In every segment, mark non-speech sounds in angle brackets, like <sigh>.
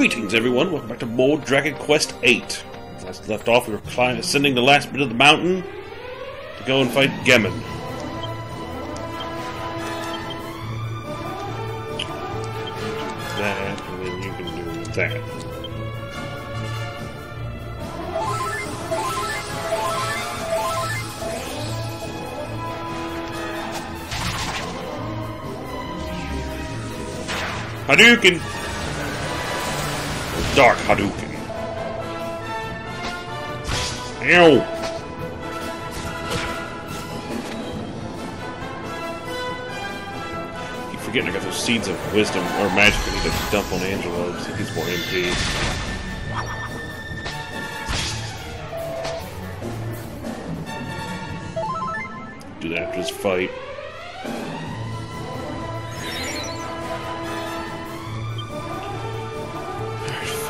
Greetings, everyone. Welcome back to more Dragon Quest VIII. As last left off, we were climbing, ascending the last bit of the mountain to go and fight Gemon. That, and then you can do that. Hadouken! Dark Hadouken. Ow! Keep forgetting I got those seeds of wisdom or magic I need to dump on Angelo so he's more MP. Do that after this fight.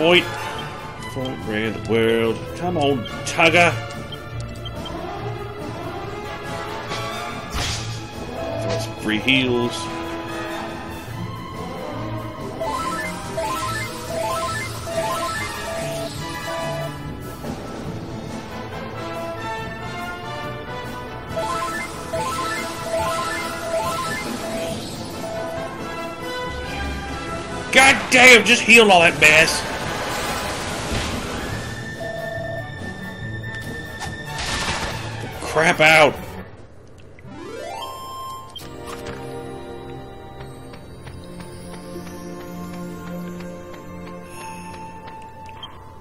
Fight! Fight around the world. Come on, Tugger! Some free heals. God damn, just heal all that mess! Crap out!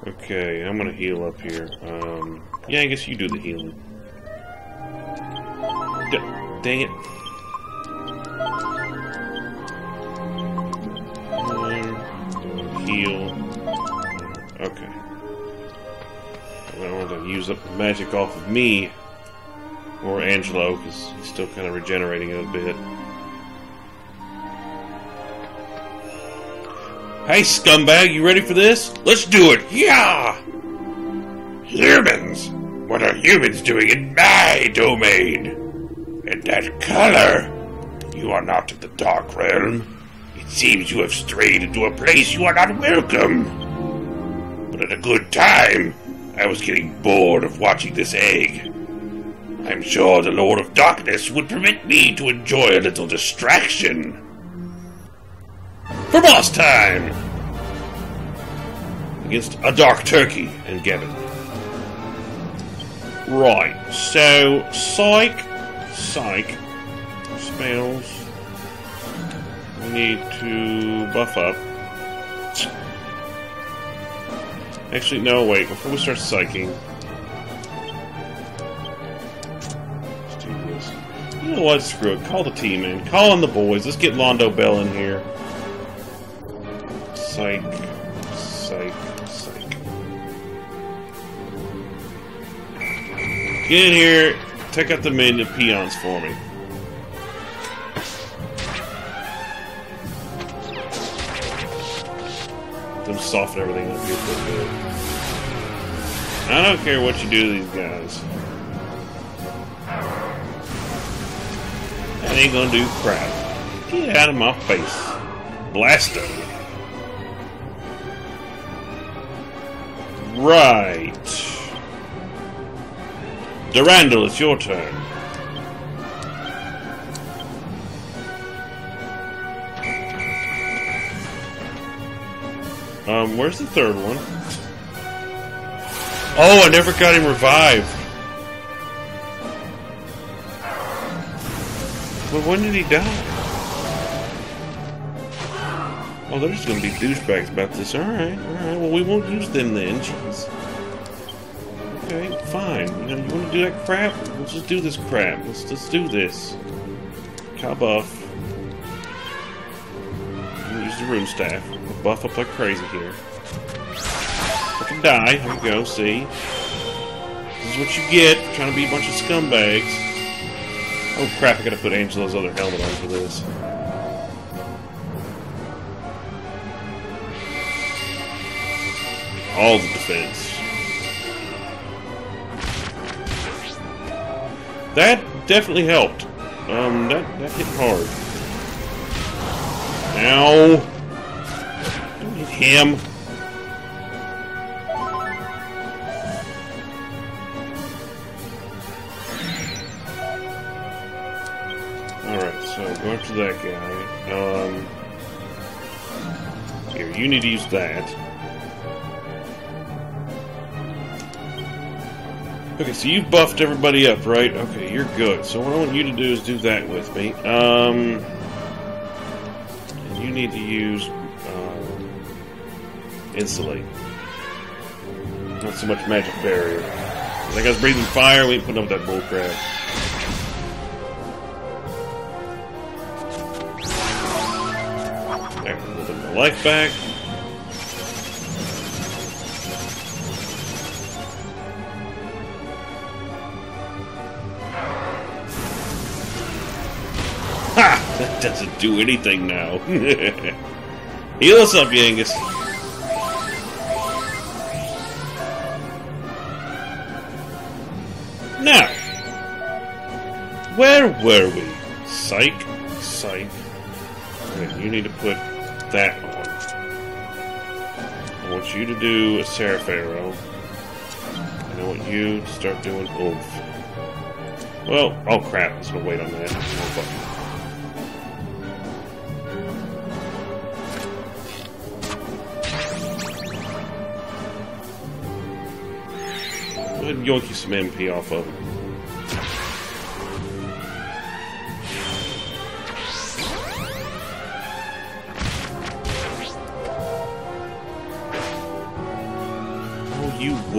Okay, I'm gonna heal up here. Um, yeah, I guess you do the healing. D dang it. Heal. Okay. I don't want to use up the magic off of me or Angelo, because he's still kind of regenerating a bit. Hey, scumbag, you ready for this? Let's do it! Yeah! Humans? What are humans doing in my domain? And that color? You are not in the Dark Realm. It seems you have strayed into a place you are not welcome. But at a good time, I was getting bored of watching this egg. I'm sure the Lord of Darkness would permit me to enjoy a little distraction. For boss time! Against a Dark Turkey and Gavin. Right, so Psych, Psych, spells. We need to buff up. Actually, no, wait, before we start psyching, What? Screw it. Call the team in. Call in the boys. Let's get Londo Bell in here. Psych. Psych. Psych. Get in here. Take out the minion peons for me. Them soften everything up here. I don't care what you do to these guys. Ain't gonna do crap. Get out of my face. Blaster. Right. Durandal, it's your turn. Um, where's the third one? Oh, I never got him revived. But when did he die? Oh, there's gonna be douchebags about this. Alright, alright. Well, we won't use them then. Jeez. Okay, fine. You know, you wanna do that crap? Let's just do this crap. Let's just do this. Cow buff. Use the room staff. We'll buff up like crazy here. I can die. Here we go, see? This is what you get trying to be a bunch of scumbags. Oh crap, I gotta put Angelo's other helmet on for this. All the defense. That definitely helped. Um, that, that hit hard. Ow! Don't hit him. Go after that guy. Um, here, you need to use that. Okay, so you've buffed everybody up, right? Okay, you're good. So what I want you to do is do that with me. Um, and you need to use um, insulate. Not so much magic barrier. That guy's breathing fire. We ain't putting up that bullcrap. Life back. Ha! That doesn't do anything now. <laughs> Heal us up, Yangus. Now, where were we? Psych, psych. Wait, you need to put that you to do a Seraph Arrow. And I want you to start doing Oomph. Well, oh crap, I was gonna wait on that. Go ahead and yoink you some MP off of him.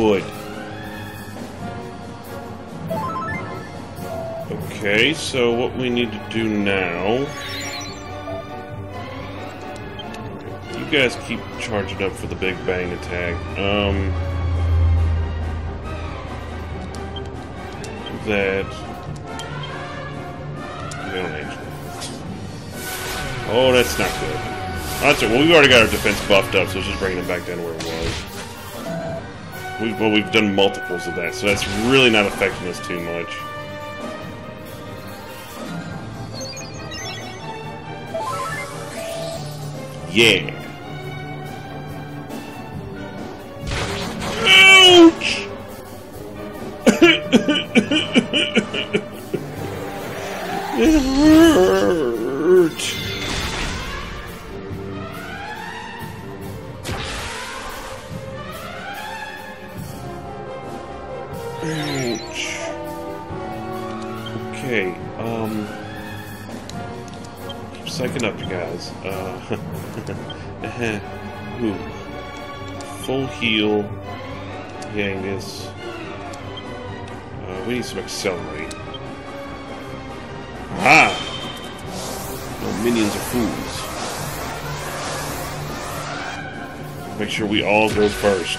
Would. Okay, so what we need to do now... You guys keep charging up for the big bang attack. Um... that. We. Oh, that's not good. That's it. Well, we've already got our defense buffed up, so it's just bringing it back down to where it was. We've, well, we've done multiples of that, so that's really not affecting us too much. Yeah. Ouch! <laughs> it hurt. Uh... <laughs> Ooh. Full heal. Yangus. Uh, we need some accelerate. Ah! No minions are fools. Make sure we all go first.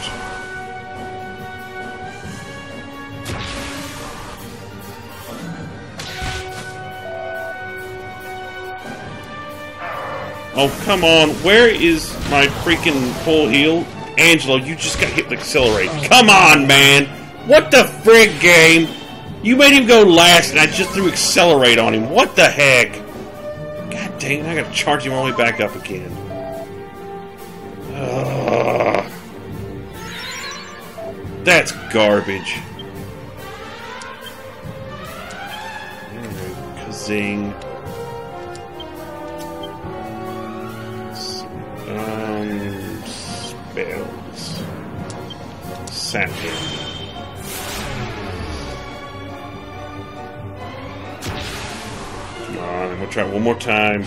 Oh, come on. Where is my freaking full heal? Angelo, you just got hit with accelerate. Come on, man! What the frig game? You made him go last and I just threw accelerate on him. What the heck? God dang it, I gotta charge him all the way back up again. Ugh. That's garbage. Kazing. Sapling. Come on, we'll try it one more time.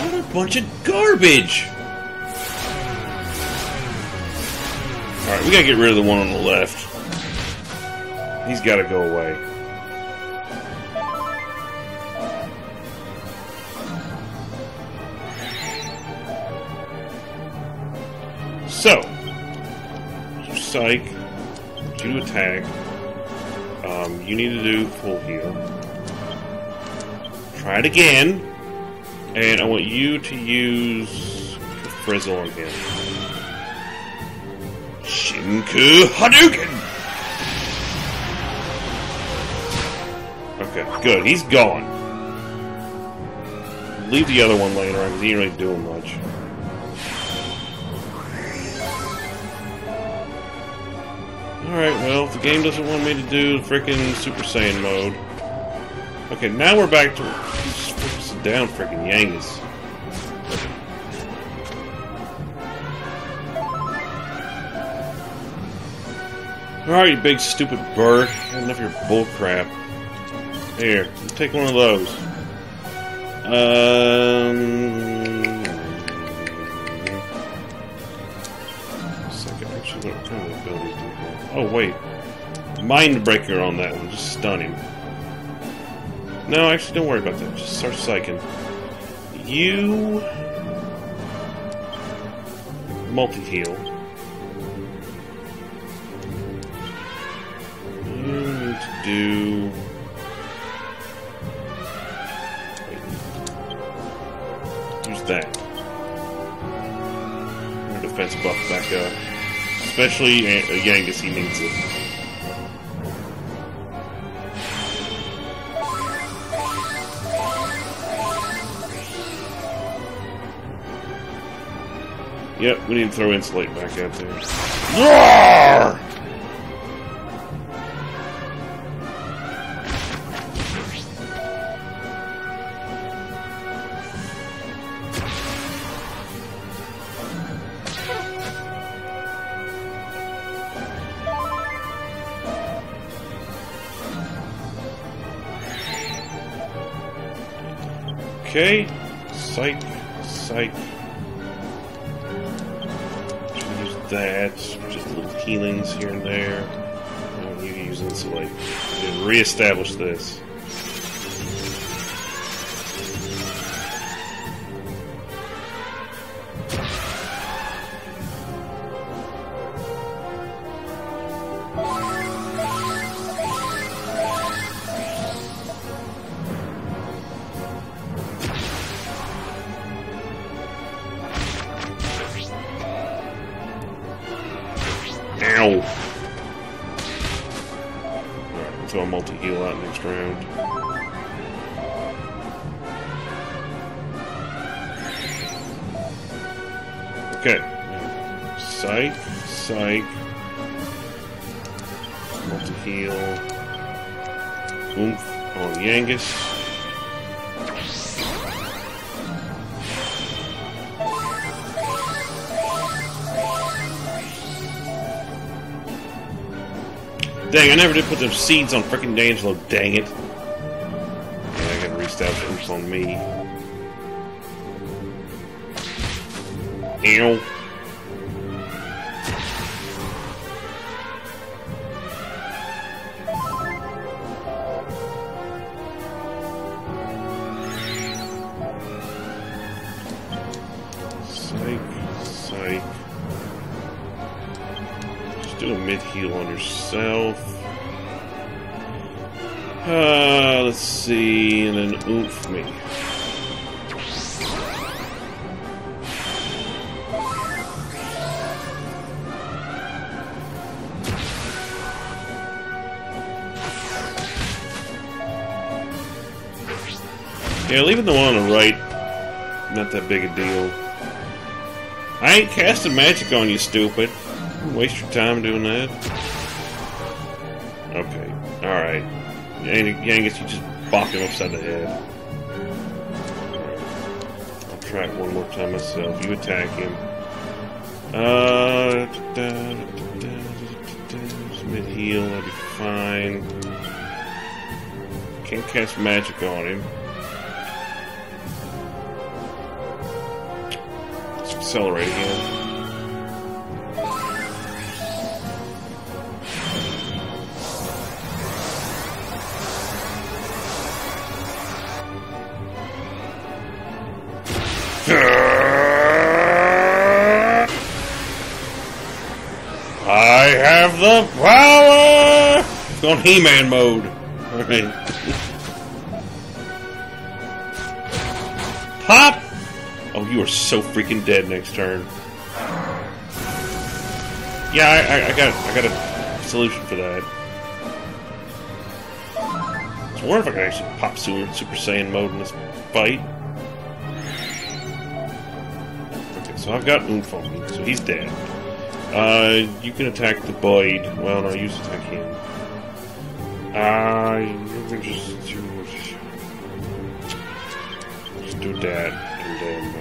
What a bunch of garbage! Alright, we gotta get rid of the one on the left. He's gotta go away. So, you psych, you to attack. Um, you need to do full heal. Try it again, and I want you to use Frizzle on him. Shinku Hadouken! Okay, good. He's gone. Leave the other one laying around because he ain't really doing much. Alright, well, if the game doesn't want me to do freaking Super Saiyan mode. Okay, now we're back to. Just down, freaking Yangus. Alright, you big stupid bird. Enough of your bull crap. Here, take one of those. Um. Oh, wait. Mindbreaker on that one. Just stun him. No, actually, don't worry about that. Just start psyching. You. Multi heal. You need to do. Use that. Defense buff back up. Especially uh, Yangus, he needs it. Yep, we need to throw Insulate back out there. Roar! Okay. Psych. Psych. Use that. Just little healings here and there. And you use Insulate. And reestablish this. Psych. Multi-heal. Oomph on Yangus. Dang, I never did put them seeds on frickin' D'Angelo, dang it. Yeah, I gotta reestablish oops on me. Ow. Mid heal on yourself. Uh, let's see, and then oomph me. Yeah, leaving the one on the right, not that big a deal. I ain't casting magic on you, stupid. Waste your time doing that. Okay, alright. Yangus, you just bop him upside the head. I'll try it one more time myself. You attack him. Uh, mid heal, that'll be fine. Can't cast magic on him. Accelerate again. The power! It's on He-Man mode. Alright. Pop! Oh, you are so freaking dead next turn. Yeah, I, I, I got I got a solution for that. I wonder if I can actually pop Super, Super Saiyan mode in this fight. Okay, so I've got Oomph on me, so he's dead. Uh, you can attack the Boyd. Well, no, you attack him. Uh, you just do... Just do that, and then...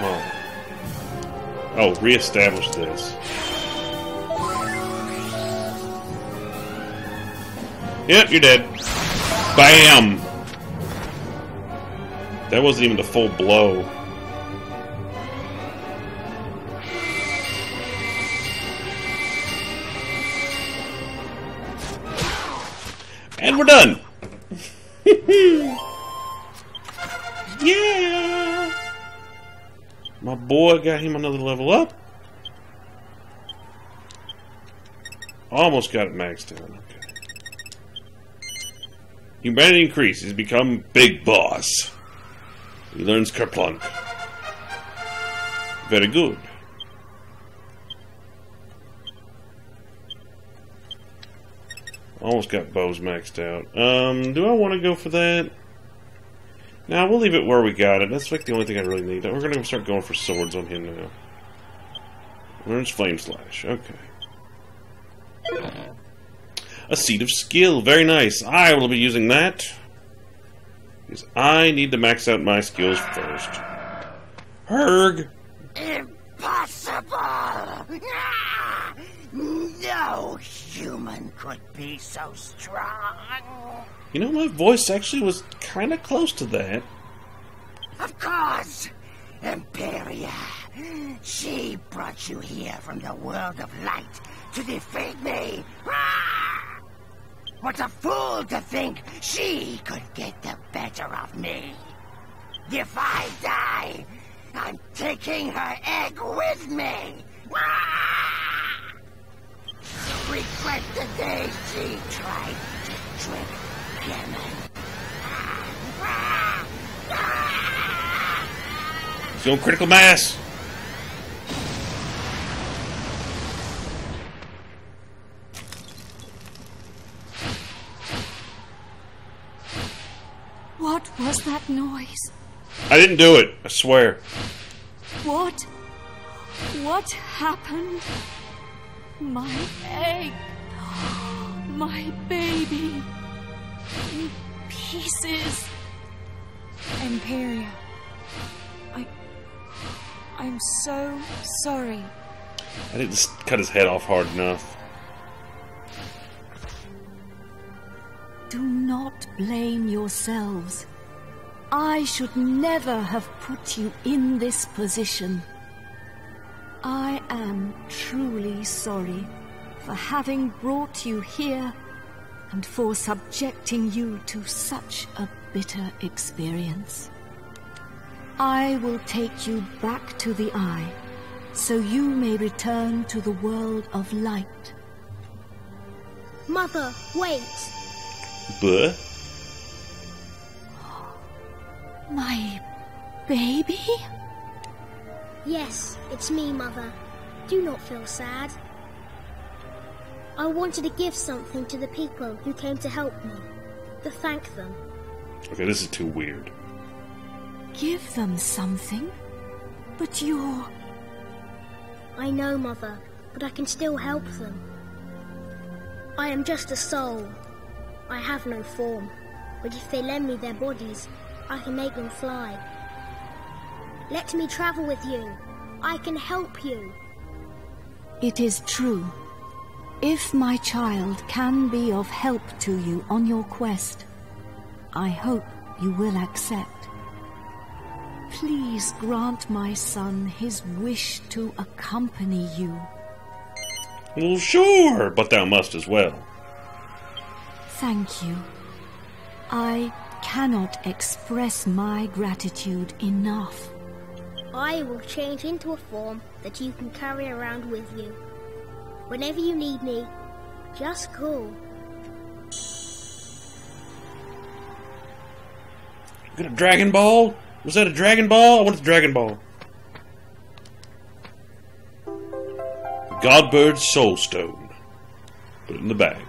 Oh. Oh, reestablish this. Yep, you're dead. Bam! That wasn't even the full blow. We're done! <laughs> yeah! My boy got him another level up. Almost got it maxed out. Okay. Humanity increases. Become big boss. He learns Kerplunk. Very good. Almost got bows maxed out. Um, do I want to go for that? Now we'll leave it where we got it. That's like the only thing I really need. We're gonna start going for swords on him now. Learns Flame Slash. Okay. A seed of skill. Very nice. I will be using that. Because I need to max out my skills first. Herg! Impossible! <laughs> No human could be so strong. You know, my voice actually was kind of close to that. Of course! Empyrea! She brought you here from the world of light to defeat me! Ah! What a fool to think she could get the better of me! If I die, I'm taking her egg with me! Ah! Regret the day she tried to trick Gemon. Ah! He's going critical mass. What was that noise? I didn't do it. I swear. What? What happened? My egg. My baby. In pieces. Empyrea. I. I'm so sorry. I didn't s- cut his head off hard enough. Do not blame yourselves. I should never have put you in this position. I am truly sorry for having brought you here and for subjecting you to such a bitter experience. I will take you back to the Eye so you may return to the world of light. Mother, wait. Buh. My baby? Yes, it's me, Mother. Do not feel sad. I wanted to give something to the people who came to help me, to thank them. Okay, this is too weird. Give them something? But you're. I know, Mother, but I can still help them. I am just a soul. I have no form, but if they lend me their bodies, I can make them fly. Let me travel with you. I can help you. It is true. If my child can be of help to you on your quest, I hope you will accept. Please grant my son his wish to accompany you. Well, sure, but thou must as well. Thank you. I cannot express my gratitude enough. I will change into a form that you can carry around with you. Whenever you need me, just call. Got a Dragon Ball? Was that a Dragon Ball? I want the Dragon Ball. Godbird's Soul Stone. Put it in the bag.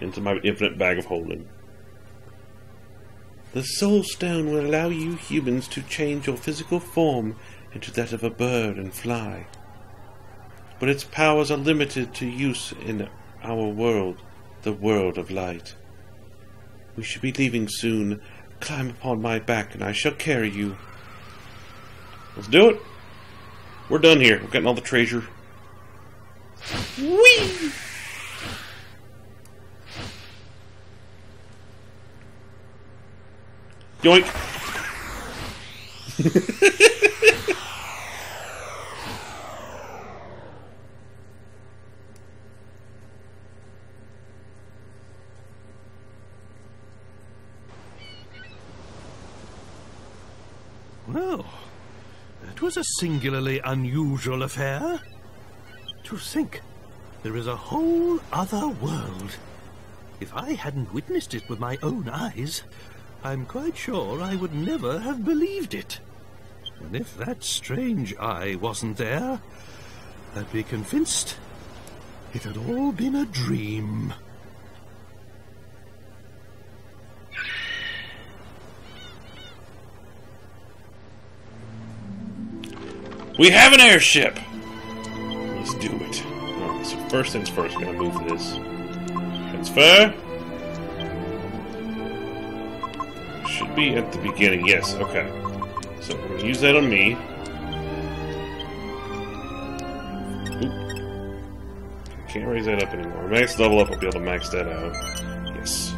Into my infinite bag of holding. The Soul Stone will allow you humans to change your physical form into that of a bird and fly. But its powers are limited to use in our world, the world of light. We should be leaving soon. Climb upon my back, and I shall carry you. Let's do it. We're done here. We've gotten all the treasure. Whee! Yoink! Well, that was a singularly unusual affair. To think, there is a whole other world. If I hadn't witnessed it with my own eyes, I'm quite sure I would never have believed it. And if that strange eye wasn't there, I'd be convinced it had all been a dream. We have an airship! Let's do it. Alright, so first things first, we're gonna move this. Transfer. Should be at the beginning, yes, okay. So we're gonna use that on me. Oop. Can't raise that up anymore. Max level up, I'll be able to max that out. Yes.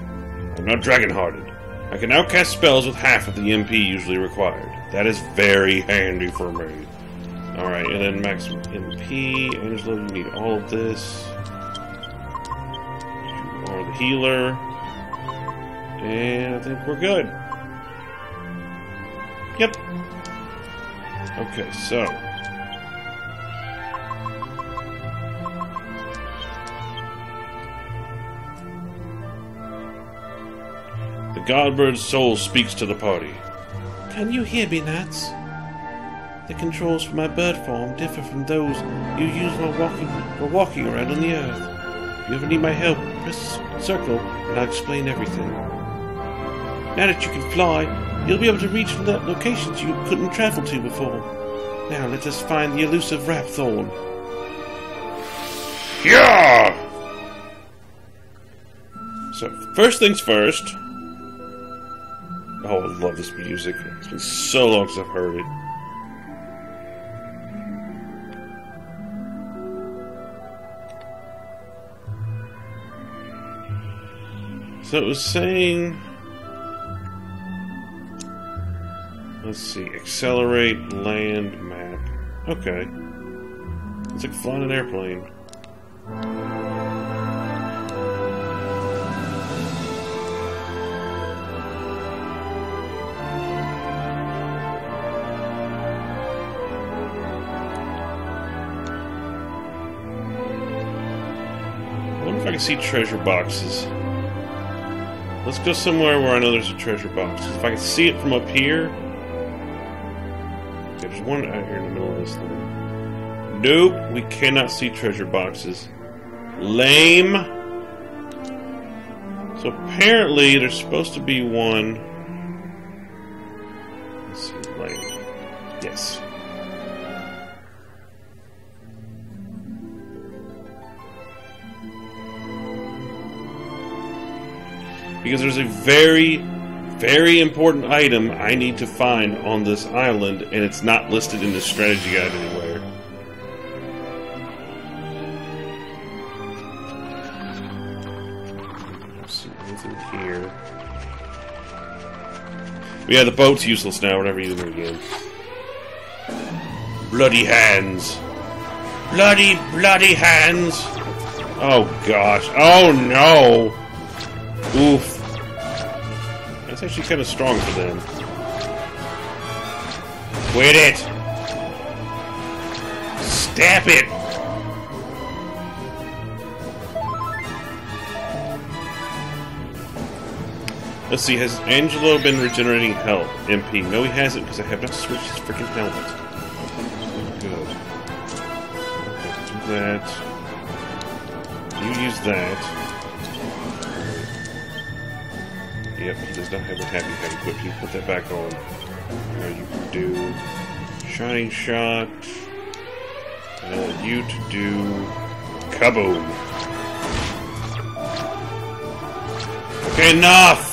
I'm not dragon-hearted. I can now cast spells with half of the MP usually required. That is very handy for me. Alright, and then max MP. Angelo, you need all of this. You are the healer. And I think we're good. Okay, so. The Godbird's soul speaks to the party. Can you hear me, Nats? The controls for my bird form differ from those you use while walking while walking around on the earth. If you ever need my help, press circle and I'll explain everything. Now that you can fly, you'll be able to reach lo- locations you couldn't travel to before. Now let us find the elusive Rapthorn. Yeah! So, first things first. Oh, I love this music. It's been so long since I've heard it. So it was saying. Let's see. Accelerate land map. Okay. It's like flying an airplane. I wonder if I can see treasure boxes. Let's go somewhere where I know there's a treasure box. If I can see it from up here. There's one out here in the middle of this thing. Nope, we cannot see treasure boxes. Lame. So apparently there's supposed to be one. Let's see. Yes. because there's a very, very important item I need to find on this island, and it's not listed in the strategy guide anywhere. Here. Yeah, the boat's useless now. Whenever you use again. Bloody hands! Bloody, bloody hands! Oh gosh! Oh no! Oof. That's actually kind of strong for them. Quit it! Stamp it! Let's see, has Angelo been regenerating health? MP. No, he hasn't, because I have not switched his freaking helmet. Good. That. You use that. Yep, he does not have a happy head equipped. You put that back on. Now you do Shining Shot. I want you to do Kaboom. Okay, enough!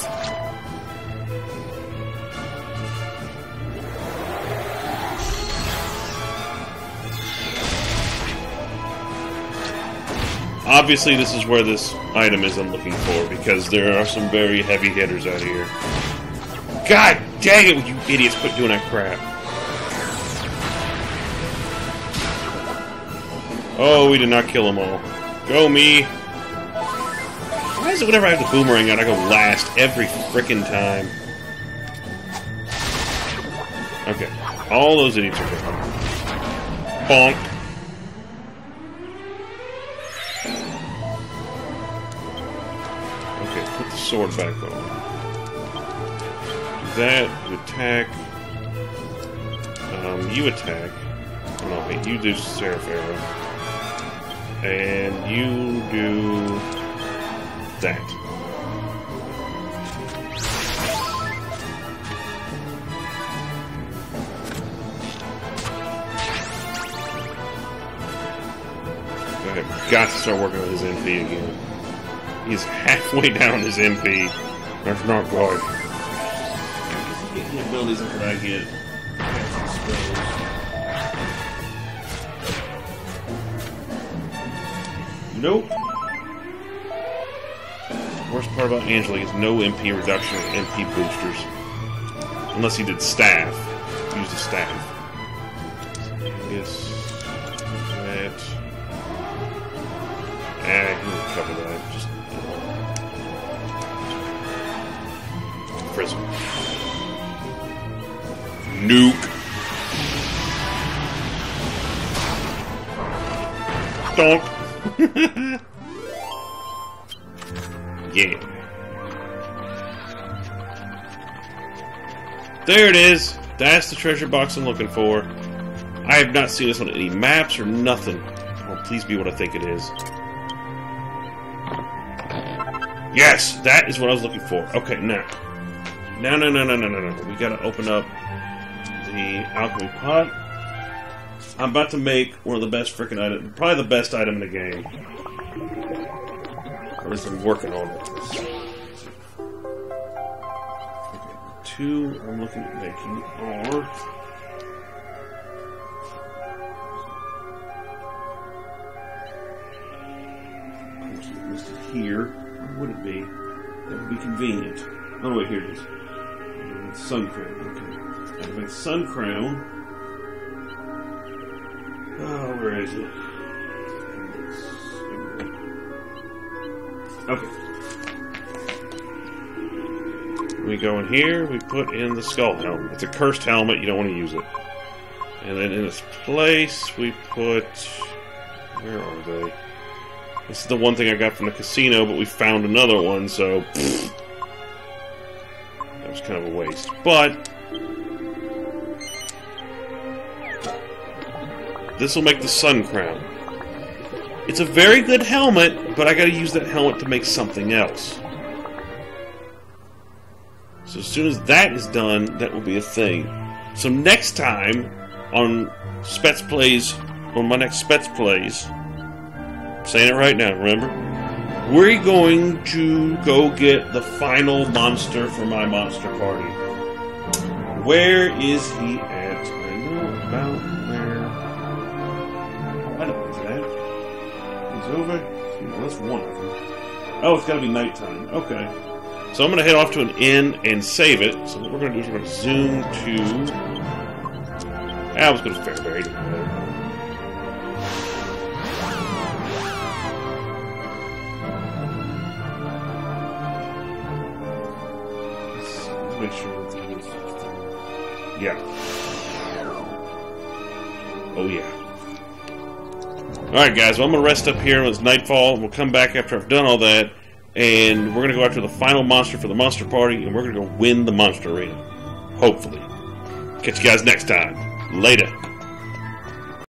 Obviously, this is where this item is I'm looking for, because there are some very heavy hitters out here. God dang it, you idiots, quit doing that crap. Oh, we did not kill them all. Go me! Why is it whenever I have the boomerang out, I go last every frickin' time? Okay, all those idiots are gone. Bonk. Sword back on. That, attack. Um, you attack. Oh, no, wait, you do Seraph Arrow. And you do that. I've got to start working on his MP again. He's halfway down his MP. That's not good. The abilities that I get. Nope. Worst part about Angela is no MP reduction or MP boosters. Unless he did staff. Use the staff. Nuke. Donk. <laughs> yeah. There it is. That's the treasure box I'm looking for. I have not seen this on any maps or nothing. Oh, please be what I think it is. Yes, that is what I was looking for. Okay, now. No, no, no, no, no, no, no. We gotta open up alchemy pot. I'm about to make one of the best freaking items, probably the best item in the game. I'm working on it. Two I'm looking at making are. Here. Where would it be? That would be convenient. Oh, wait, here it is. Sun Crown. Okay. Make Sun Crown. Oh, where is it? Okay. We go in here, we put in the skull helmet. It's a cursed helmet, you don't want to use it. And then in its place, we put. Where are they? This is the one thing I got from the casino, but we found another one, so. Pfft. Kind of a waste. But. This will make the sun crown. It's a very good helmet, but I gotta use that helmet to make something else. So as soon as that is done, that will be a thing. So next time on Spetz Playz, on my next Spetz Playz, saying it right now, remember? We're going to go get the final monster for my monster party. Where is he at? I know about where. I know where's that. He's over. Well, that's one of them. Oh, it's got to be nighttime. Okay. So I'm going to head off to an inn and save it. So what we're going to do is we're going to zoom to. Ah, let's go to Farebury. Sure. Yeah. Oh yeah. Alright guys, well I'm gonna rest up here it's nightfall. We'll come back after I've done all that. And we're gonna go after the final monster for the monster party, and we're gonna go win the monster arena. Hopefully. Catch you guys next time. Later.